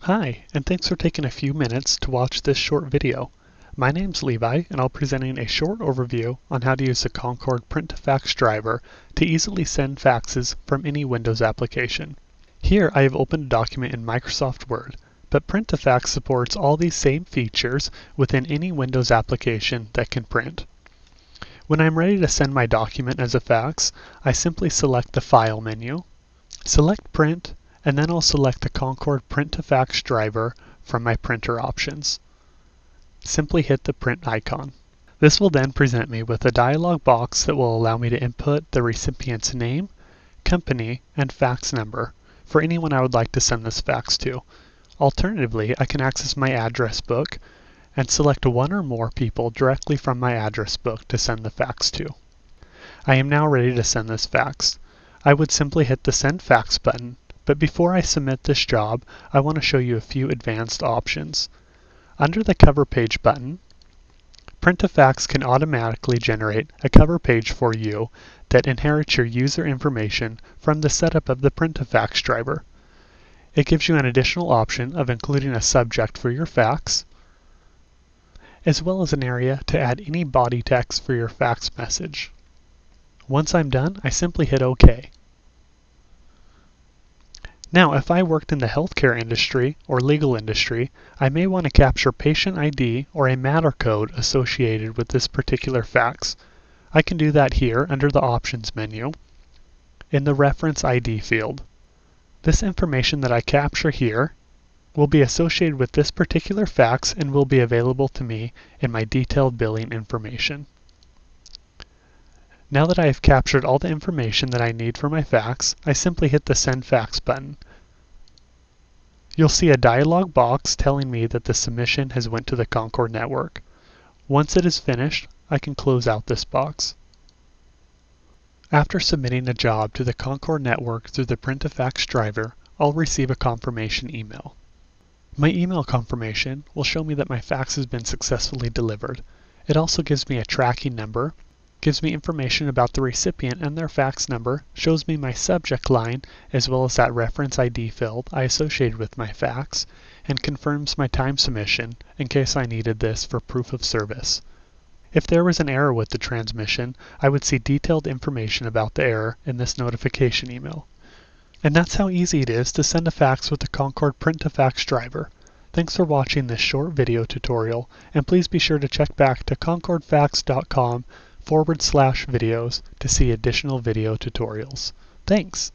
Hi, and thanks for taking a few minutes to watch this short video. My name's Levi, and I'll be presenting a short overview on how to use the Concord Print-to-Fax driver to easily send faxes from any Windows application. Here I have opened a document in Microsoft Word, but Print-to-Fax supports all these same features within any Windows application that can print. When I'm ready to send my document as a fax, I simply select the File menu, select Print, and then I'll select the Concord Print to Fax driver from my printer options. Simply hit the print icon. This will then present me with a dialog box that will allow me to input the recipient's name, company, and fax number for anyone I would like to send this fax to. Alternatively, I can access my address book and select one or more people directly from my address book to send the fax to. I am now ready to send this fax. I would simply hit the Send Fax button but before I submit this job, I want to show you a few advanced options. Under the Cover Page button, Print2Fax can automatically generate a cover page for you that inherits your user information from the setup of the Print2Fax driver. It gives you an additional option of including a subject for your fax, as well as an area to add any body text for your fax message. Once I'm done, I simply hit OK. Now, if I worked in the healthcare industry or legal industry, I may want to capture patient ID or a matter code associated with this particular fax. I can do that here under the Options menu in the Reference ID field. This information that I capture here will be associated with this particular fax and will be available to me in my detailed billing information. Now that I have captured all the information that I need for my fax, I simply hit the Send Fax button. You'll see a dialog box telling me that the submission has went to the Concord network. Once it is finished, I can close out this box. After submitting a job to the Concord network through the Print2Fax driver, I'll receive a confirmation email. My email confirmation will show me that my fax has been successfully delivered. It also gives me a tracking number gives me information about the recipient and their fax number, shows me my subject line as well as that reference ID field I associated with my fax, and confirms my time submission in case I needed this for proof of service. If there was an error with the transmission, I would see detailed information about the error in this notification email. And that's how easy it is to send a fax with the Concord print to fax driver. Thanks for watching this short video tutorial, and please be sure to check back to concordfax.com forward slash videos to see additional video tutorials. Thanks!